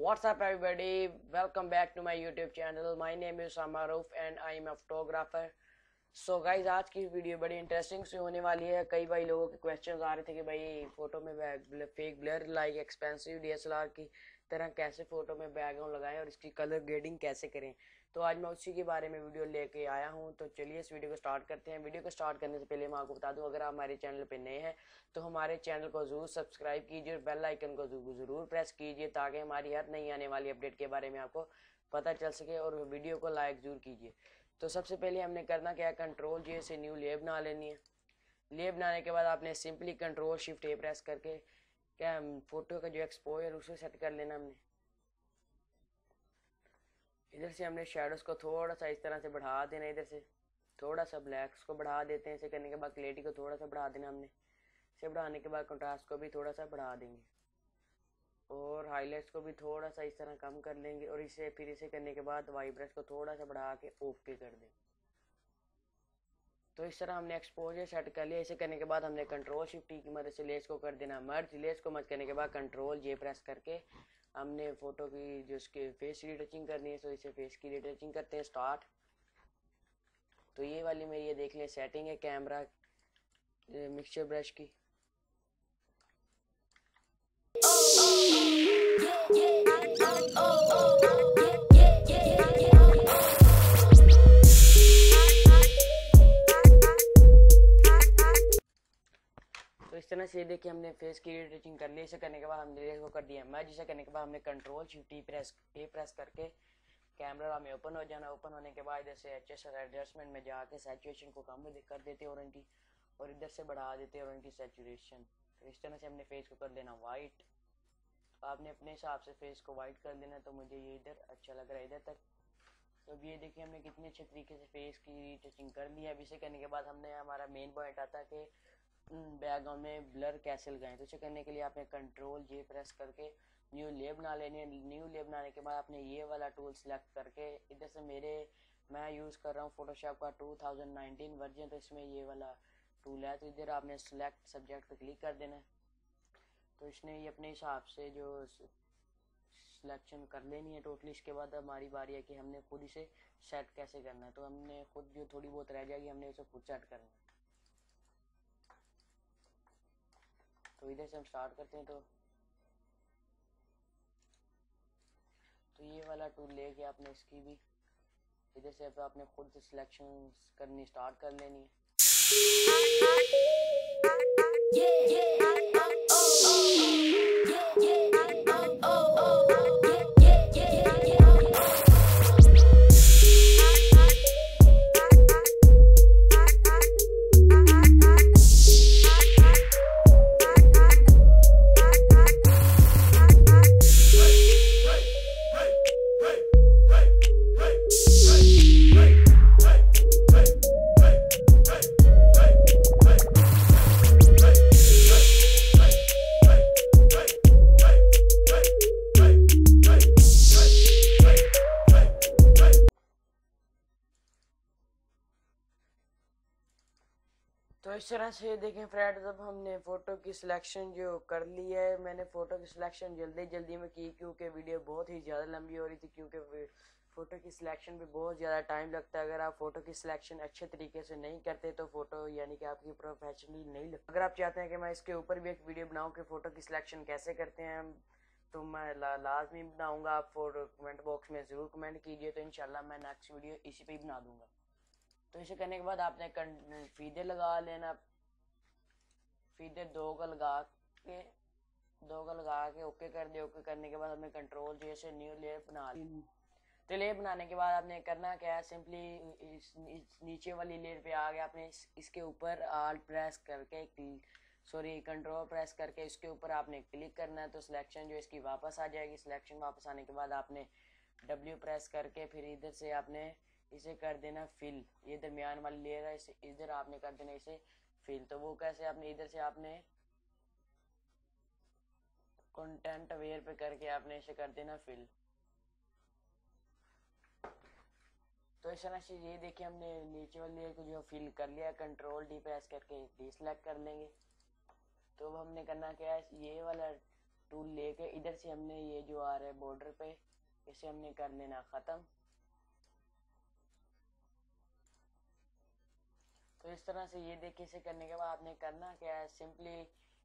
WhatsApp everybody welcome back to my YouTube channel my name is Sama Rauf and I am a photographer so guys آج کی video بڑی interesting سے ہونے والی ہے کئی بھائی لوگوں کے کویشچنز آ رہے تھے کہ بھائی فوٹو میں fake blur like expensive D S L R کی طرح کیسے فوٹو میں بیک گراؤنڈ لگائیں اور اس کی کلر گریڈنگ کیسے کریں تو آج میں اسی کے بارے میں ویڈیو لے کے آیا ہوں۔ تو چلیے، اس ویڈیو کو سٹارٹ کرتے ہیں۔ ویڈیو کو سٹارٹ کرنے سے پہلے میں آپ کو بتا دوں، اگر آپ ہمارے چینل پہ نئے ہیں تو ہمارے چینل کو ضرور سبسکرائب کیجیے اور بیل آئیکن کو ضرور پریس کیجیے تاکہ ہماری ہر نئی آنے والی اپڈیٹ کے بارے میں آپ کو پتہ چل سکے اور ویڈیو کو لائک ضرور کیجیے تو سب سے پہلے ہم نے کرنا کیا، کنٹرول جی سے نیو لیب بنا لینی ہے۔ لیب بنانے کے بعد آپ نے simply control shift A press کر کے کیا فوٹو کا جو ایکسپوئر اسے سیٹ کر لینا ہم نے۔ ادھر سے ہم نے شیڈوز کو تھوڑا سا اس طرح سے بڑھا دینا ادھر سے۔ تھوڑا سا بلیکس کو بڑھا دیتے ہیں، اسے کرنے کے بعد کلیئرٹی کو تھوڑا سا بڑھا دینا ہم نے۔ اسے بڑھانے کے بعد کنٹراسٹ کو بھی تھوڑا سا بڑھا دیں گے۔ اور ہائی لائٹس کو بھی تھوڑا سا اس طرح کم کر لیں گے اور اسے پھر اسے کرنے کے بعد وائبریٹ کو تھوڑا سا بڑھا کے اوکے کر دیں۔ گے تو اس طرح ہم نے ایکسپوجر سیٹ کر لیا، اسے کرنے کے بعد ہم نے کنٹرول شفٹی کی مدد سے لیس کو کر دینا۔ مرج لیس کو مرج کرنے کے بعد کنٹرول جے پریس کر کے ہم نے فوٹو کی جو اس کے فیس کی ریٹچنگ کرنی ہے تو اسے فیس کی ریٹچنگ کرتے ہیں سٹارٹ تو یہ والی میں یہ دیکھ لیں سیٹنگ ہے کیمرہ مکسچر برش کی. یہ دیکھ کے ہم نے فیس کی ریٹچنگ کر لی، اسے کرنے کے بعد ہم نے ریز کو کر دیا ہے میچ اسے کرنے کے بعد ہم نے control shift T press T press کر کے کیمرہ ہمیں اوپن ہو جانا۔ اوپن ہونے کے بعد ادھر سے ایچ ایس ایڈجسٹمنٹ میں جا کے سیچویشن کو کم کر دیتے اور ان کی، اور ادھر سے بڑھا دیتے اور ان کی سیچوریشن اس طرح سے ہم نے فیس کو کر دینا وائٹ تو آپ نے اپنے حساب سے فیس کو وائٹ کر دینا تو مجھے یہ ادھر اچھا لگ رہا ہے، ادھر تک۔ اب یہ دیکھیں ہم نے کتنے اچھے طریقے سے فیس کی ٹچنگ کر لی ہے۔ اب اسے کرنے کے بعد ہم نے ہمارا مین پوائنٹ آتا کہ بیگ میں بلر کیسل گئے تو اسے کرنے کے لیے آپ نے کنٹرول جی پریس کر کے نیو لیب بنا لینی ہے۔ نیو لیب بنانے کے بعد آپ نے یہ والا ٹول سلیکٹ کر کے ادھر سے میرے میں یوز کر رہا ہوں فوٹو شاپ کا ٹو تھاؤزینڈ نائنٹین ورژن، تو اس میں یہ والا ٹول ہے۔ تو ادھر آپ نے سلیکٹ سبجیکٹ پہ کلک کر دینا ہے۔ تو اس نے یہ اپنے حساب سے جو سلیکشن کر لینی ہے ٹوٹلی اس کے بعد ہماری باری ہے کہ ہم نے خود اسے سیٹ کیسے کرنا ہے۔ تو ہم نے خود جو تھوڑی بہت رہ جائے گی، ہم نے اسے خود سیٹ کرنا ہے۔ تو ادھر سے ہم سٹارٹ کرتے ہیں تو تو یہ والا ٹول لے کے آپ نے اس کی بھی ادھر سے آپ نے خود سے سلیکشن کرنی سٹارٹ کر لینی ہے طرح سے دیکھیں فرینڈ اب ہم نے فوٹو کی سلیکشن جو کر لی ہے، میں نے فوٹو کی سلیکشن جلدی جلدی میں کی کیونکہ ویڈیو بہت ہی زیادہ لمبی ہو رہی تھی، کیونکہ فوٹو کی سلیکشن پہ بہت زیادہ ٹائم لگتا ہے۔ اگر آپ فوٹو کی سلیکشن اچھے طریقے سے نہیں کرتے تو فوٹو یعنی کہ آپ کی پروفیشنلی نہیں لگتا اگر آپ چاہتے ہیں کہ میں اس کے اوپر بھی ایک ویڈیو بناؤں کہ فوٹو کی سلیکشن کیسے کرتے ہیں، تو میں لازمی بناؤں گا۔ آپ فوٹو کمنٹ باکس میں ضرور کمنٹ کیجیے تو انشاءاللہ میں نیکسٹ ویڈیو اسی پہ ہی بنا دوں گا۔ تو اسے کرنے کے بعد آپ نے فیدے لگا لینا۔ فیدے دو کا لگا کے، دو کا لگا کے اوکے کر دے اوکے کرنے کے بعد آپ نے کنٹرول جی جو اسے نیو لیئر بنا لی۔ تو لیئر بنانے کے بعد آپ نے کرنا کیا ہے؟ سمپلی نیچے والی لیئر پہ آگیا آپ نے اس کے اوپر آل پریس کر کے سوری، کنٹرول پریس کر کے اس کے اوپر آپ نے کلک کرنا ہے۔ تو سلیکشن جو اس کی واپس آ جائے گی۔ سلیکشن واپس آنے کے بعد آپ نے ڈبلیو پریس کر کے پھر ادھر سے آپ نے اسے کر دینا فل۔ یہ درمیان والی لیئر ہے، اسے ادھر آپ نے کر دینا، اسے فل۔ تو وہ کیسے آپ نے ادھر سے آپ نے کنٹینٹ اویئر پہ کر کے آپ نے اسے کر دینا فل۔ تو اس طرح سے یہ دیکھیں، ہم نے نیچے والی لیئر کو جو فل کر لیا کنٹرول ڈی پریس کر کے ڈی سلیکٹ کر لیں گے۔ تو اب ہم نے کرنا کیا ہے، یہ والا ٹول لے کے ادھر سے ہم نے یہ جو آ رہا ہے بارڈر پہ، اسے ہم نے کر لینا ختم۔ تو اس طرح سے یہ دیکھیں اسے کرنے کے بعد آپ نے کرنا کیا ہے سمپلی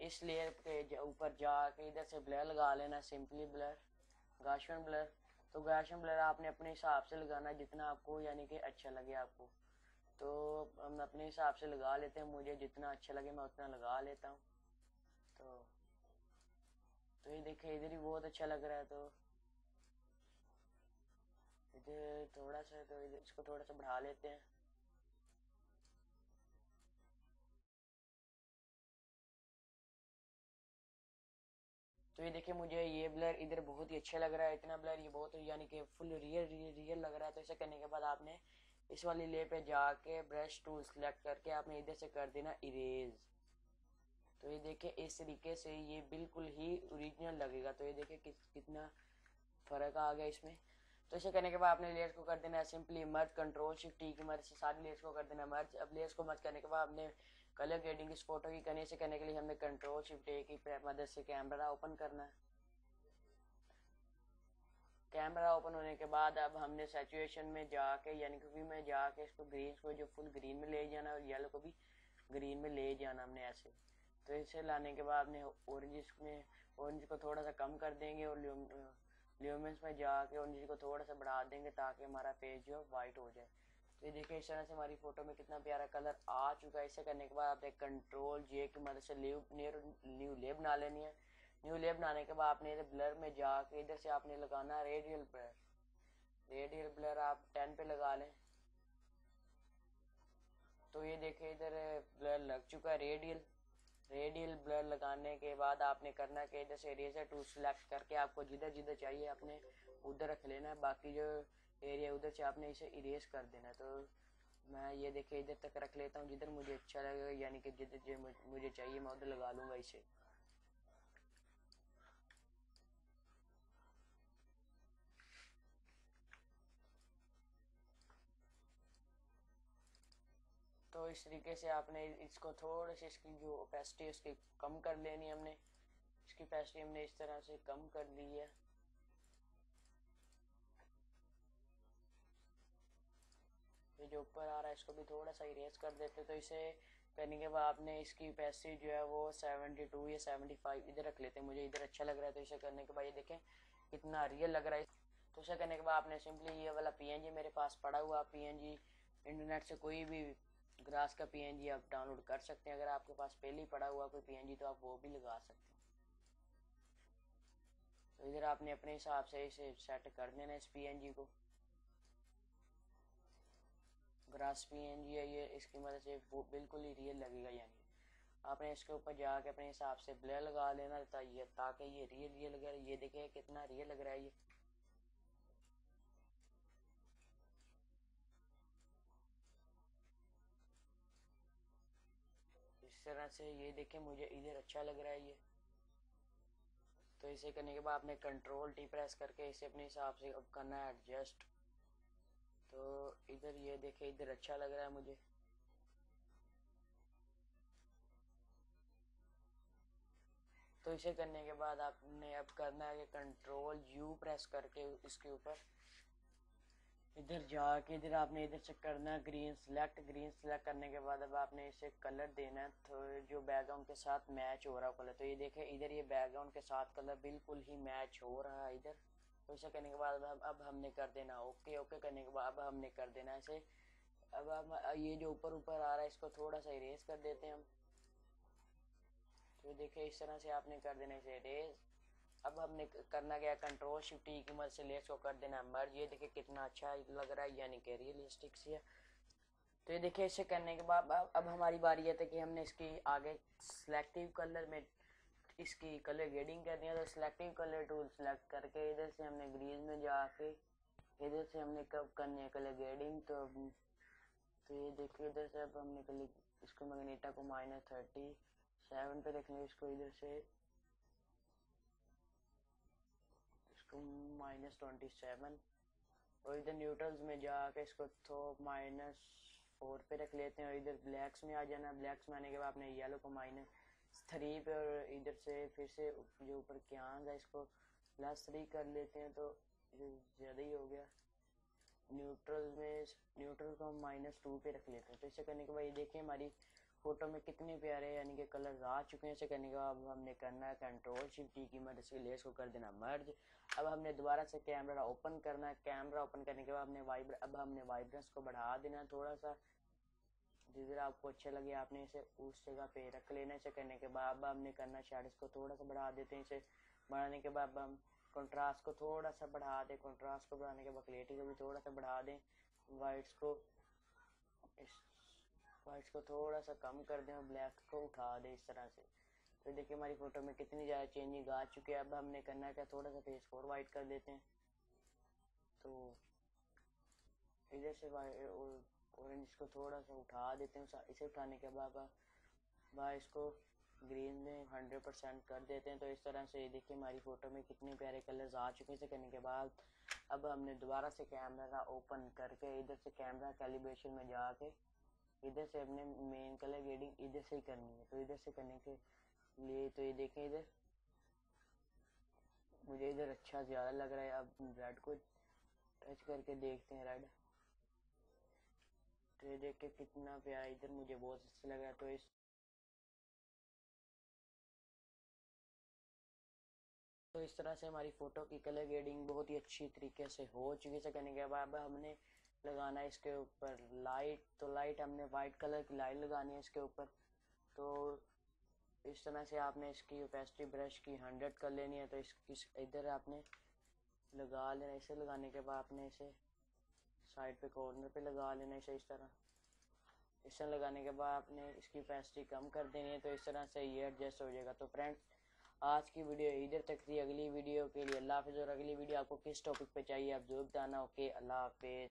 اس لیئر کے اوپر جا کے ادھر سے بلر لگا لینا سمپلی بلر گاشن بلر تو گاشن بلر آپ نے اپنے حساب سے لگانا جتنا آپ کو یعنی کہ اچھا لگے آپ کو. تو ہم اپنے حساب سے لگا لیتے ہیں، مجھے جتنا اچھا لگے میں اتنا لگا لیتا ہوں. تو تو یہ دیکھیں، ادھر ہی بہت اچھا لگ رہا ہے تو. ادھر تھوڑا سا تو اس کو تھوڑا سا بڑھا لیتے ہیں. تو یہ دیکھیں مجھے یہ بلر ادھر بہت ہی اچھا لگ رہا ہے، اتنا بلر یہ بہت یعنی کہ فل ریئل ریئل لگ رہا ہے۔ تو اسے کرنے کے بعد آپ نے اس والی لے پہ جا کے برش ٹول سلیکٹ کر کے آپ نے ادھر سے کر دینا اریز تو یہ دیکھیں اس طریقے سے یہ بالکل ہی اوریجنل لگے گا۔ تو یہ دیکھیں کتنا فرق آ گیا اس میں۔ تو اسے کرنے کے بعد آپ نے لیئرس کو کر دینا ہے سمپلی مرچ کنٹرول شفٹ ٹی کی مدد سے ساری لیئرس کو کر دینا ہے مرچ اب لیئرس کو مرچ کرنے کے بعد آپ نے کلر گریڈنگ اس فوٹو کی کرنے سے کرنے کے لیے ہم نے کنٹرول شفٹ اے کی مدد سے کیمرہ اوپن کرنا ہے۔ کیمرہ اوپن ہونے کے بعد اب ہم نے سیچویشن میں جا کے یعنی کہ میں جا کے اس کو گرین کو جو فل گرین میں لے جانا اور یلو کو بھی گرین میں لے جانا ہم نے ایسے۔ تو اسے لانے کے بعد نے اورنجز میں اورنج کو تھوڑا سا کم کر دیں گے اور لیومنس میں جا کے اورنج کو تھوڑا سا بڑھا دیں گے تاکہ ہمارا پیج جو ہے وائٹ ہو جائے۔ تو یہ دیکھیں اس طرح سے ہماری فوٹو میں کتنا پیارا کلر آ چکا ہے۔ اسے کرنے کے بعد آپ ایک کنٹرول جے کی مدد سے لیو نیو لے بنا لینی ہے۔ نیو لے بنانے کے بعد آپ نے بلر میں جا کے ادھر سے آپ نے لگانا ریڈیل بلر ریڈیل بلر آپ ٹین پہ لگا لیں۔ تو یہ دیکھیں ادھر بلر لگ چکا ہے ریڈیل ریڈیل بلر لگانے کے بعد آپ نے کرنا کہ ادھر سے اریزر ٹول سلیکٹ کر کے آپ کو جدھر جدھر چاہیے آپ نے ادھر رکھ لینا ہے۔ باقی جو ایریا ادھر سے آپ نے اسے اریز کر دینا تو میں یہ دیکھیں ادھر تک رکھ لیتا ہوں، جدھر مجھے اچھا لگے گا یعنی کہ جدھر مجھے چاہیے میں ادھر لگا لوں گا اسے۔ تو اس طریقے سے آپ نے اس کو تھوڑا سی اس کی جو اوپیسٹی اس کی کم کر لینی ہم نے۔ اس کی اوپیسٹی ہم نے اس طرح سے کم کر لی ہے۔ یہ جو اوپر آ رہا ہے، اس کو بھی تھوڑا سا اریز کر دیتے تو اسے کرنے کے بعد آپ نے اس کی اوپیسٹی جو ہے وہ سیونٹی ٹو یا سیونٹی فائیو ادھر رکھ لیتے ہیں مجھے ادھر اچھا لگ رہا ہے تو اسے کرنے کے بعد، یہ دیکھیں کتنا ریئل لگ رہا ہے۔ تو اسے کرنے کے بعد آپ نے سمپلی یہ والا پی این جی میرے پاس پڑا ہوا پی این جی انٹرنیٹ سے کوئی بھی گراس کا پی این جی آپ ڈاؤن لوڈ کر سکتے ہیں۔ اگر آپ کے پاس پہلے ہی پڑا ہوا کوئی پی این جی تو آپ وہ بھی لگا سکتے ہیں۔ تو ادھر آپ نے اپنے حساب سے اسے سیٹ کر دینا اس پی این جی کو۔ گراس پی این جی ہے، یہ اس کی مدد سے بالکل ہی ریئل لگے گا یعنی آپ نے اس کے اوپر جا کے اپنے حساب سے بلر لگا لینا تاکہ یہ ریئل ریئل لگ رہا ہے۔ یہ دیکھیں کتنا ریئل لگ رہا ہے یہ۔ اس طرح سے یہ دیکھیں مجھے ادھر اچھا لگ رہا ہے یہ۔ تو اسے کرنے کے بعد آپ نے کنٹرول ٹی پریس کر کے اسے اپنے حساب سے اب کرنا ہے ایڈجسٹ تو ادھر یہ دیکھیں، ادھر اچھا لگ رہا ہے مجھے۔ تو اسے کرنے کے بعد آپ نے اب کرنا ہے کہ کنٹرول یو پریس کر کے اس کے اوپر۔ ادھر جا کے ادھر آپ نے ادھر سے کرنا ہے گرین سلیکٹ۔ گرین سلیکٹ کرنے کے بعد اب آپ نے اسے کلر دینا ہے۔ تو جو بیک گراؤنڈ کے ساتھ میچ ہو رہا کلر، تو یہ دیکھیں، ادھر یہ بیک گراؤنڈ کے ساتھ کلر بالکل ہی میچ ہو رہا ہے ادھر۔ تو کرنے کے بعد اب ہم نے کر دینا، اوکے اوکے کرنے کے بعد اب ہم نے کر دینا اسے اب ہم یہ جو اوپر اوپر آ رہا ہے، اس کو تھوڑا سا اریز کر دیتے ہیں ہم۔ تو دیکھیں، اس طرح سے آپ نے کر دینا اسے اریز اب ہم نے کرنا گیا کنٹرول شفٹ کی مدد سے لیس کو کر دینا مرج یہ دیکھیں کتنا اچھا لگ رہا ہے یعنی کہ ریئلسٹک سی ہے۔ تو یہ دیکھیں اسے کرنے کے بعد اب ہماری باری ہے کہ ہم نے اس کی آگے سلیکٹیو کلر میں اس کی کلر گریڈنگ کرنی ہے تو سلیکٹیو کلر ٹول سلیکٹ کر کے ادھر سے ہم نے گریز میں جا کے ادھر سے ہم نے کب کرنی ہے کلر گریڈنگ تو تو یہ دیکھیں ادھر سے اب ہم نے اس کو میگنیٹا کو مائنس تھرٹی سیون پہ رکھیں اس کو ادھر سے۔ اس کو مائنس ٹوینٹی سیون اور ادھر نیوٹرلز میں جا کے اس کو تو مائنس فور پہ رکھ لیتے ہیں۔ اور ادھر بلیکس میں آ جانا بلیکس میں آنے کے بعد اپنے یلو کو مائنس تھری پہ اور ادھر سے پھر سے جو اوپر کیانگ ہے، اس کو پلس تھری کر لیتے ہیں تو زیادہ ہی ہو گیا۔ نیوٹرل میں نیوٹرل کو ہم مائنس ٹو پہ رکھ لیتے ہیں۔ تو اسے کرنے کے بعد یہ دیکھیں ہماری فوٹو میں کتنے پیارے یعنی کہ کلرز آ چکے ہیں۔ اسے کرنے کے بعد اب ہم نے کرنا ہے کنٹرول شفٹ ٹی کی مدد سے لیس کو کر دینا مرج اب ہم نے دوبارہ سے کیمرہ اوپن کرنا ہے۔ کیمرہ اوپن کرنے کے بعد ہم نے وائبر اب ہم نے وائبرنس کو بڑھا دینا ہے تھوڑا سا۔ جدھر آپ کو اچھا لگے، آپ نے اسے اس جگہ پہ رکھ لینا اسے کرنے کے بعد اب ہم نے کرنا شیڈس کو تھوڑا سا بڑھا دیتے ہیں، اسے بڑھانے کے بعد ہم کنٹراسٹ کو تھوڑا سا بڑھا دیں کنٹراسٹ کو بڑھانے کے بعد کلیئرٹی کو بھی تھوڑا سا بڑھا دیں وائٹس کو وائٹس کو تھوڑا سا کم کر دیں اور بلیک کو اٹھا دیں اس طرح سے۔ تو دیکھیں ہماری فوٹو میں کتنی زیادہ چینجنگ آ چکی ہے، اب ہم نے کرنا ہے کہ تھوڑا سا فیس کو وائٹ کر دیتے ہیں۔ تو ادھر سے اورنج کو تھوڑا سا اٹھا دیتے ہیں، اسے اٹھانے کے بعد بعد اس کو گرین میں ہنڈریڈ پرسینٹ کر دیتے ہیں۔ تو اس طرح سے یہ دیکھیں ہماری فوٹو میں کتنے پیارے کلرز آ چکے ہیں۔ کرنے کے بعد اب ہم نے دوبارہ سے کیمرہ کا اوپن کر کے ادھر سے کیمرہ کیلیبریشن میں جا کے ادھر سے اپنے مین کلر گریڈنگ ادھر سے ہی کرنی ہے۔ تو ادھر سے کرنے کے لیے تو یہ دیکھیں ادھر۔ مجھے ادھر اچھا زیادہ لگ رہا ہے۔ اب ریڈ کو ٹچ کر کے دیکھتے ہیں۔ ریڈ یہ دیکھ کے کتنا پیارا ادھر مجھے بہت اچھا لگ رہا ہے تو اس تو اس طرح سے ہماری فوٹو کی کلر گریڈنگ بہت ہی اچھی طریقے سے ہو چکی سے کرنے کے بعد ہم نے لگانا ہے اس کے اوپر لائٹ تو لائٹ ہم نے وائٹ کلر کی لائٹ لگانی ہے اس کے اوپر۔ تو اس طرح سے آپ نے اس کی اوپیسٹی برش کی ہنڈریڈ کر لینی ہے۔ تو اس ادھر آپ نے لگا لینا اسے لگانے کے بعد آپ نے اسے سائڈ پہ کارنر پہ لگا لینا اسے اس طرح۔ اس طرح لگانے کے بعد آپ نے اس کی پیسٹی کم کر دینی ہے تو اس طرح سے یہ ایڈجسٹ ہو جائے گا۔ تو فرینڈ آج کی ویڈیو ادھر تک تھی۔ اگلی ویڈیو کے لیے اللہ حافظ اور اگلی ویڈیو آپ کو کس ٹاپک پہ چاہیے آپ ضرور بتانا۔ اوکے اللہ حافظ۔